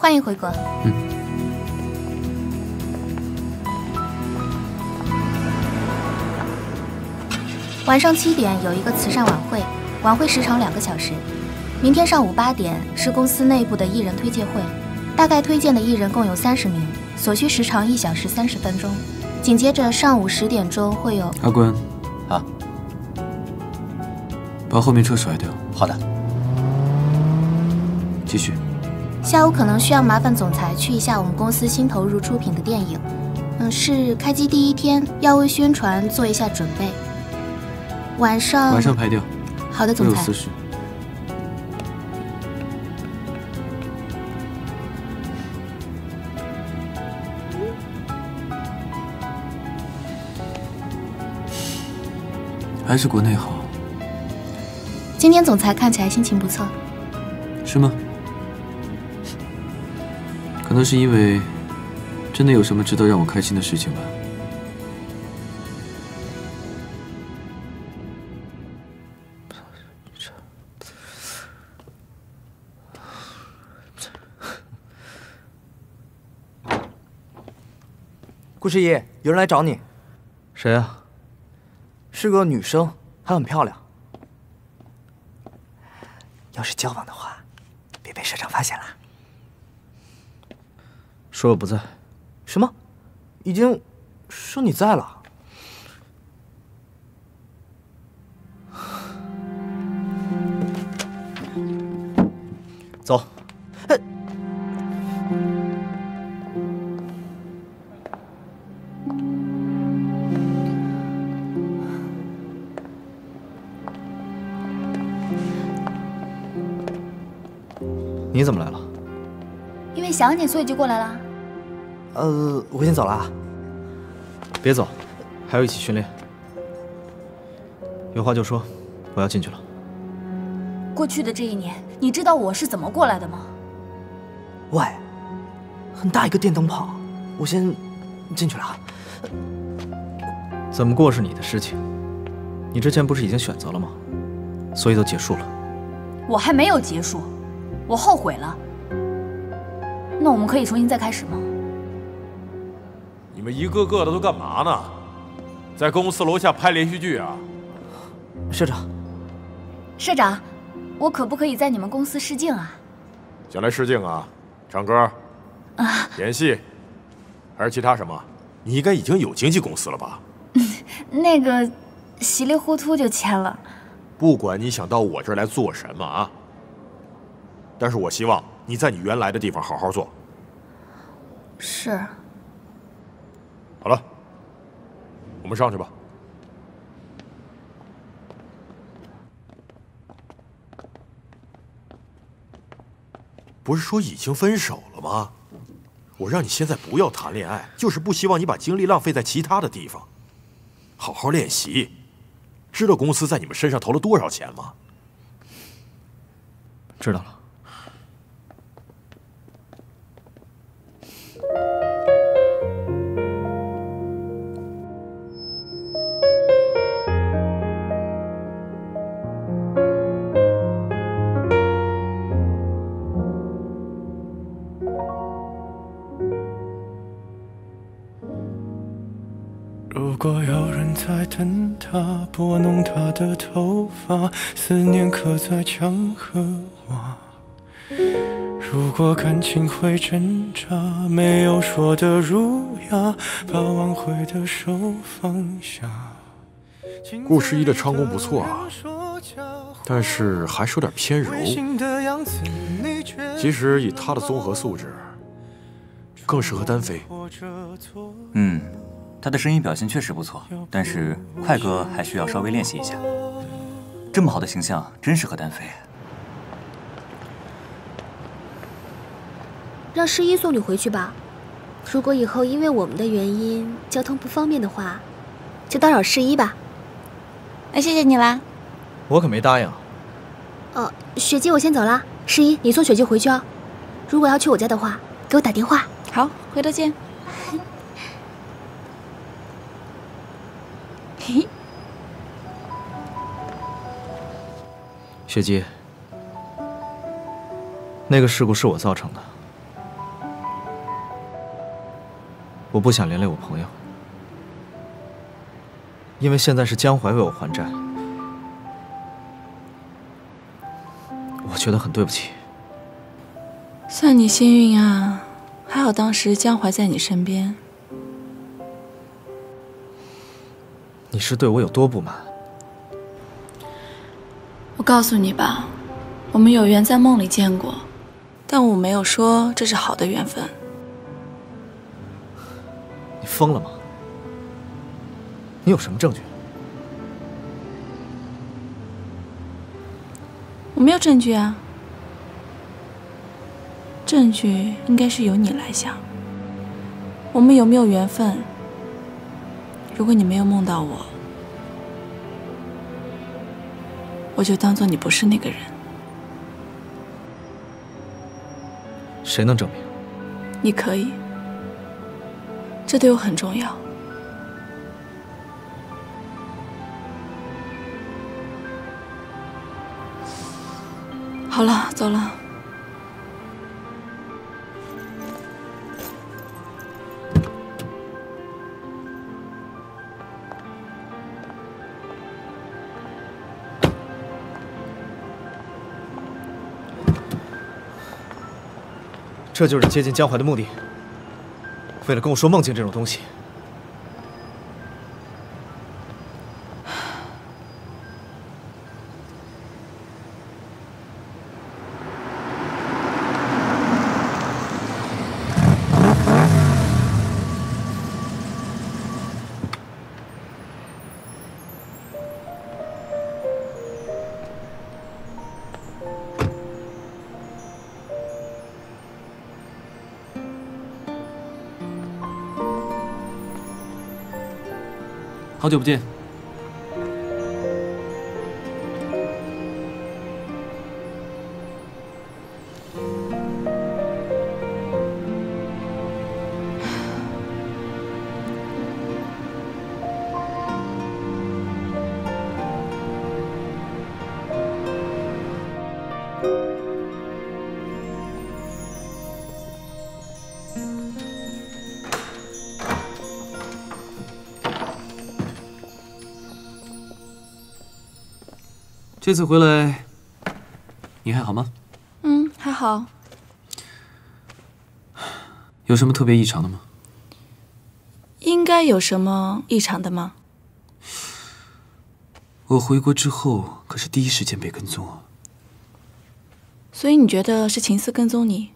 欢迎回国。嗯。晚上七点有一个慈善晚会，晚会时长两个小时。明天上午八点是公司内部的艺人推介会，大概推荐的艺人共有三十名，所需时长一小时三十分钟。紧接着上午十点钟会有阿关，啊，把后面车甩掉。好的，继续。下午可能需要麻烦总裁去一下我们公司新投入出品的电影，嗯，是开机第一天，要为宣传做一下准备。晚上晚上排掉。好的，总裁。有私事。还是国内好。今天总裁看起来心情不错，是吗？可能是因为真的有什么值得让我开心的事情吧。顾十一，有人来找你。谁啊？是个女生，还很漂亮。要是交往的话，别被社长发现了。说我不在。什么？已经说你在了。走。你怎么来了？因为想你，所以就过来了。呃，我先走了啊。别走，还要一起训练。有话就说，我要进去了。过去的这一年，你知道我是怎么过来的吗？喂，很大一个电灯泡，我先进去了。怎么过是你的事情，你之前不是已经选择了吗？所以都结束了。我还没有结束。我后悔了，那我们可以重新再开始吗？你们一个个的都干嘛呢？在公司楼下拍连续剧啊？社长，社长，我可不可以在你们公司试镜啊？想来试镜啊？唱歌？啊？演戏？还是其他什么？你应该已经有经纪公司了吧？那个，稀里糊涂就签了。不管你想到我这儿来做什么啊？但是我希望你在你原来的地方好好做。是。好了，我们上去吧。不是说已经分手了吗？我让你现在不要谈恋爱，就是不希望你把精力浪费在其他的地方。好好练习。知道公司在你们身上投了多少钱吗？知道了。他，拨弄他的头发，思念刻在墙和瓦。如果感情会挣扎，没有说的儒雅，把挽回的手放下。顾十一的唱功不错啊，但是还是有点偏柔。其实以他的综合素质，更适合单飞。嗯，他的声音表现确实不错，但是快歌还需要稍微练习一下。这么好的形象，真适合单飞。让诗一送你回去吧。如果以后因为我们的原因交通不方便的话，就打扰诗一吧。那谢谢你啦。我可没答应。哦，雪姬，我先走了。诗一，你送雪姬回去哦。如果要去我家的话，给我打电话。好，回头见。雪姬，那个事故是我造成的。我不想连累我朋友，因为现在是江淮为我还债，我觉得很对不起。算你幸运啊，还好当时江淮在你身边。你是对我有多不满？我告诉你吧，我们有缘在梦里见过，但我没有说这是好的缘分。你疯了吗？你有什么证据？我没有证据啊，证据应该是由你来想。我们有没有缘分？如果你没有梦到我，我就当做你不是那个人。谁能证明？你可以，这对我很重要。好了，走了。这就是接近江淮的目的。为了跟我说梦境这种东西，好久不见。这次回来，你还好吗？嗯，还好。有什么特别异常的吗？应该有什么异常的吗？我回国之后可是第一时间被跟踪啊。所以你觉得是秦思跟踪你？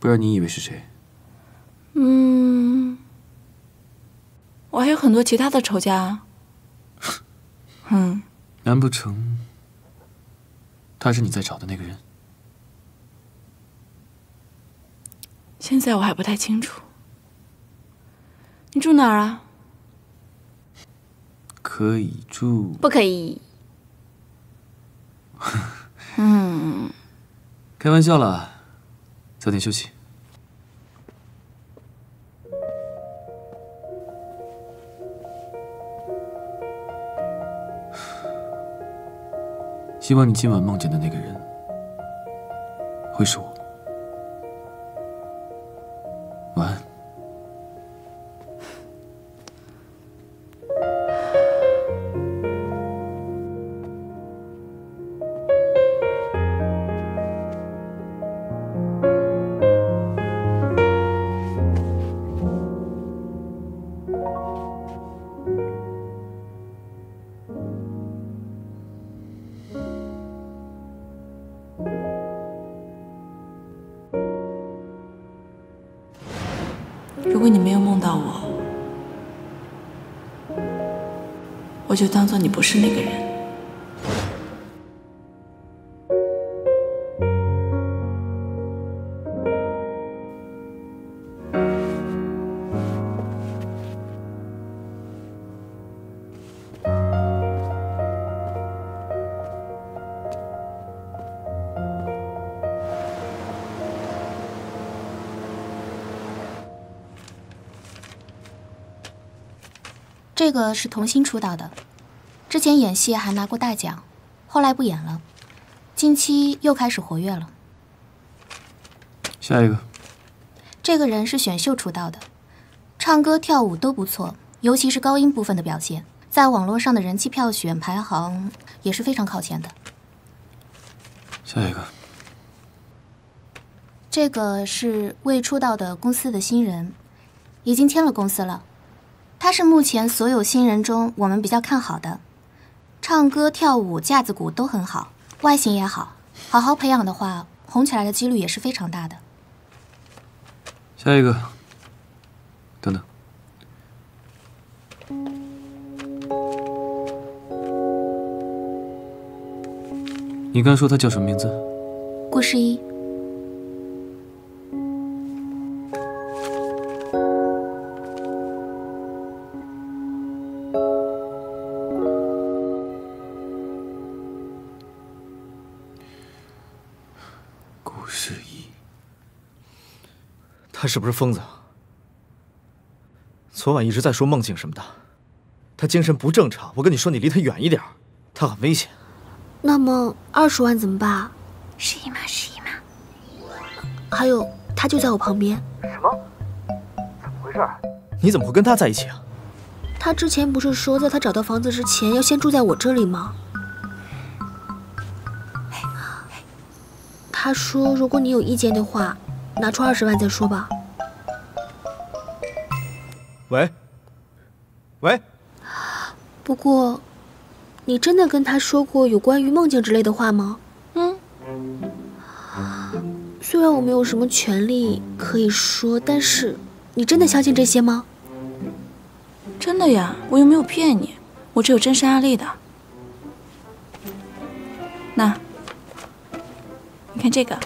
不然你以为是谁？嗯，我还有很多其他的仇家啊。嗯。难不成他是你在找的那个人？现在我还不太清楚。你住哪儿啊？可以住？不可以。嗯。开玩笑了，早点休息。希望你今晚梦见的那个人会是我。如果你没有梦到我，我就当做你不是那个人。这个是童星出道的，之前演戏还拿过大奖，后来不演了，近期又开始活跃了。下一个。这个人是选秀出道的，唱歌跳舞都不错，尤其是高音部分的表现，在网络上的人气票选排行也是非常靠前的。下一个，这个是未出道的公司的新人，已经签了公司了。他是目前所有新人中我们比较看好的，唱歌跳舞架子鼓都很好，外形也好，好好培养的话，红起来的几率也是非常大的。下一个，等等，你刚说他叫什么名字？顾十一。他是不是疯子？昨晚一直在说梦境什么的，他精神不正常。我跟你说，你离他远一点，他很危险。那么二十万怎么办？十一吗？十一吗？还有，他就在我旁边。什么？怎么回事？你怎么会跟他在一起啊？他之前不是说，在他找到房子之前，要先住在我这里吗？他说，如果你有意见的话，拿出二十万再说吧。喂，喂。不过，你真的跟他说过有关于梦境之类的话吗？嗯。虽然我没有什么权利可以说，但是你真的相信这些吗？真的呀，我又没有骗你，我这有真实案例的。那，你看这个，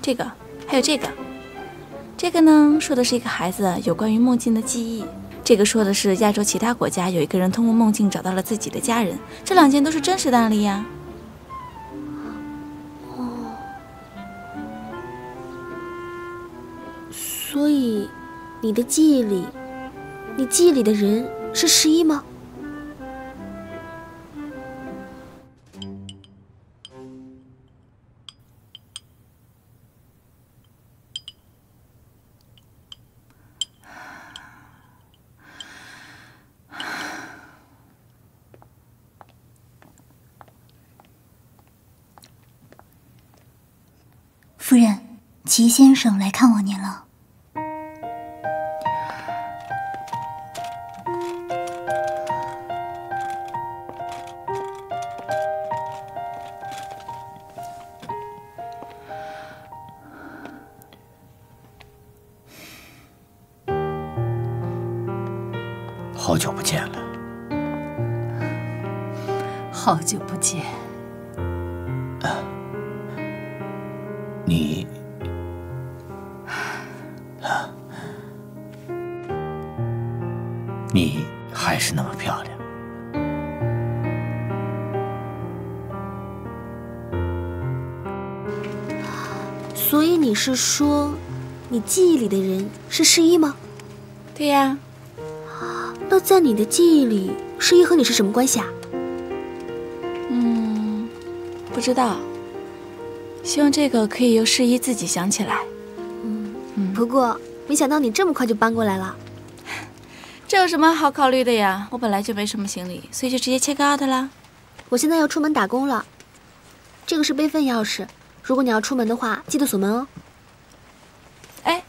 这个，还有这个。这个呢，说的是一个孩子有关于梦境的记忆；这个说的是亚洲其他国家有一个人通过梦境找到了自己的家人。这两件都是真实的案例呀。哦，所以你的记忆里，你记忆里的人是十一吗？夫人，齐先生来看望您了。好久不见了，好久不见。你你还是那么漂亮。所以你是说，你记忆里的人是诗一吗？对呀。那在你的记忆里，诗一和你是什么关系啊？嗯，不知道。希望这个可以由世一自己想起来。嗯，不过没想到你这么快就搬过来了。这有什么好考虑的呀？我本来就没什么行李，所以就直接切个 out 啦。我现在要出门打工了，这个是备份钥匙。如果你要出门的话，记得锁门哦。哎，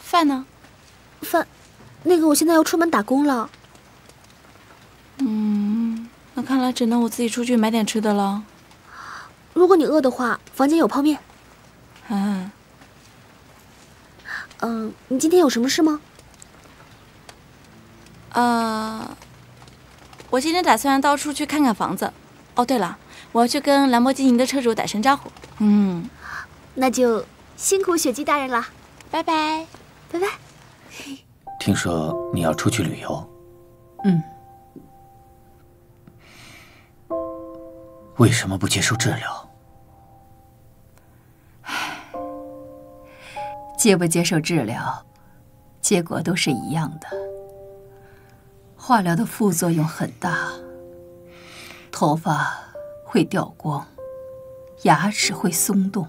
饭呢？饭，那个我现在要出门打工了。嗯，那看来只能我自己出去买点吃的了。如果你饿的话，房间有泡面。嗯。嗯，你今天有什么事吗？呃，我今天打算到处去看看房子。哦，对了，我要去跟兰博基尼的车主打声招呼。嗯，那就辛苦雪姬大人了。拜拜，拜拜。听说你要出去旅游？嗯。为什么不接受治疗？接不接受治疗，结果都是一样的。化疗的副作用很大，头发会掉光，牙齿会松动。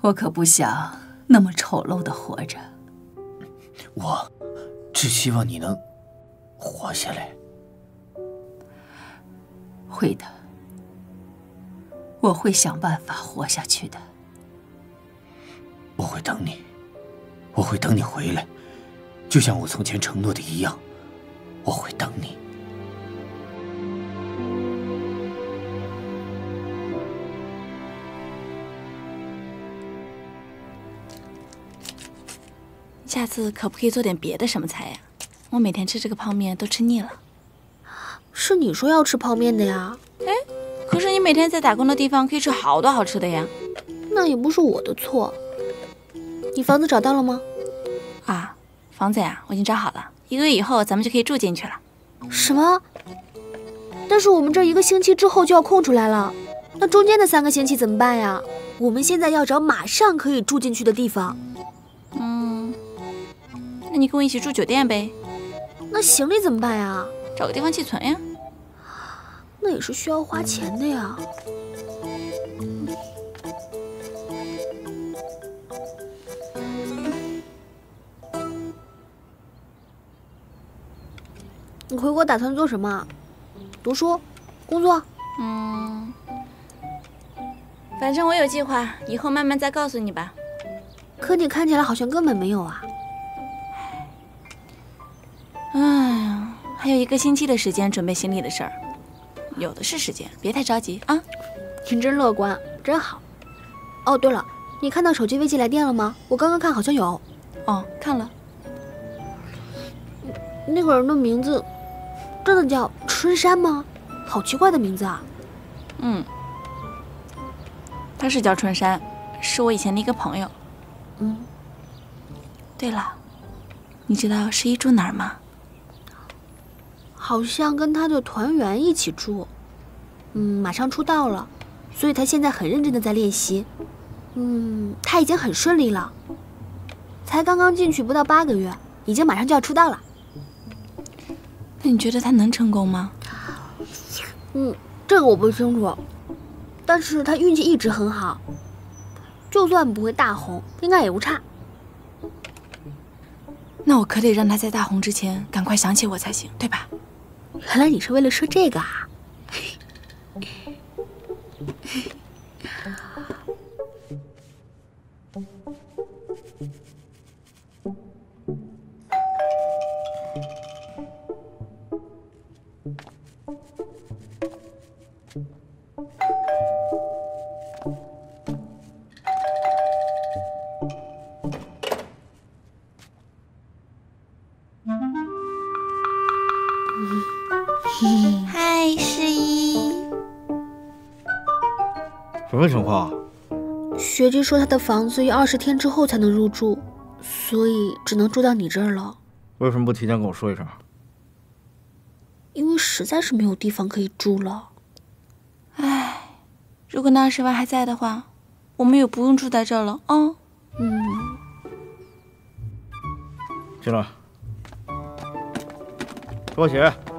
我可不想那么丑陋的活着。我只希望你能活下来。会的，我会想办法活下去的。我会等你，我会等你回来，就像我从前承诺的一样，我会等你。下次可不可以做点别的什么菜呀？我每天吃这个泡面都吃腻了。是你说要吃泡面的呀？哎，可是你每天在打工的地方可以吃好多好吃的呀。那也不是我的错。你房子找到了吗？啊，房子呀，我已经找好了，一个月以后咱们就可以住进去了。什么？但是我们这一个星期之后就要空出来了，那中间的三个星期怎么办呀？我们现在要找马上可以住进去的地方。嗯，那你跟我一起住酒店呗。那行李怎么办呀？找个地方寄存呀。那也是需要花钱的呀。你回国打算做什么？读书、工作？嗯，反正我有计划，以后慢慢再告诉你吧。可你看起来好像根本没有啊。哎呀，还有一个星期的时间准备行李的事儿，有的是时间，别太着急啊。你真乐观，真好。哦，对了，你看到手机微信来电了吗？我刚刚看好像有。哦，看了。那个人的名字。真的叫春山吗？好奇怪的名字啊！嗯，他是叫春山，是我以前的一个朋友。嗯。对了，你知道十一住哪儿吗？好像跟他的团员一起住。嗯，马上出道了，所以他现在很认真的在练习。嗯，他已经很顺利了，才刚刚进去不到八个月，已经马上就要出道了。那你觉得他能成功吗？嗯，这个我不清楚，但是他运气一直很好，就算不会大红，应该也不差。那我可得让他在大红之前赶快想起我才行，对吧？原来你是为了说这个啊！学姐说他的房子要二十天之后才能入住，所以只能住到你这儿了。为什么不提前跟我说一声？因为实在是没有地方可以住了。唉，如果那二十万还在的话，我们也不用住在这儿了啊。嗯。进来。拖鞋。哇，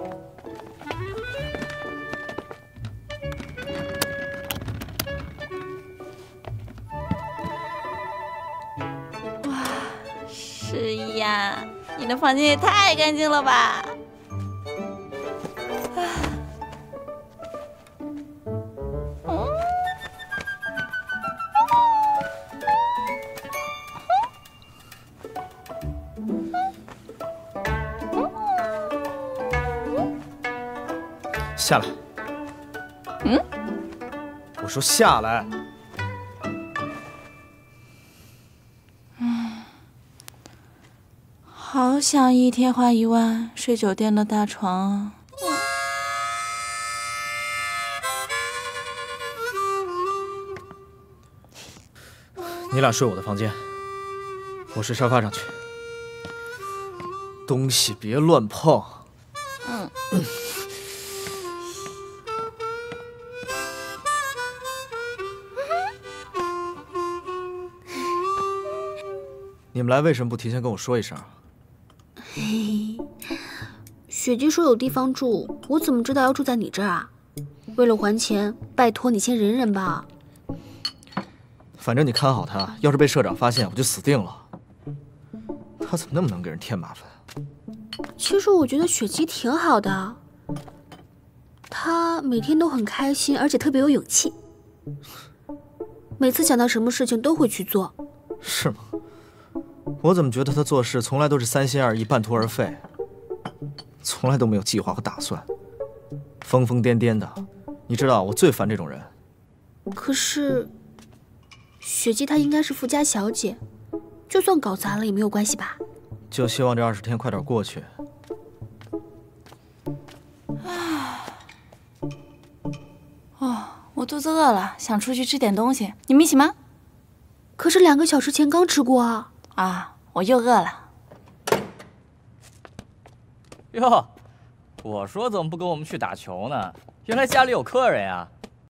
你的房间也太干净了吧！下来。嗯，我说下来。想一天花一万睡酒店的大床啊！你俩睡我的房间，我睡沙发上去。东西别乱碰。嗯。你们来为什么不提前跟我说一声？嘿，雪姬说有地方住，我怎么知道要住在你这儿啊？为了还钱，拜托你先忍忍吧。反正你看好他，要是被社长发现，我就死定了。他怎么那么能给人添麻烦？其实我觉得雪姬挺好的，她每天都很开心，而且特别有勇气。每次想到什么事情都会去做。是吗？我怎么觉得他做事从来都是三心二意、半途而废，从来都没有计划和打算，疯疯癫癫的。你知道，我最烦这种人。可是，雪姬她应该是富家小姐，就算搞砸了也没有关系吧？就希望这二十天快点过去。哦，我肚子饿了，想出去吃点东西，你们一起吗？可是两个小时前刚吃过啊！啊，我又饿了。哟，我说怎么不跟我们去打球呢？原来家里有客人呀！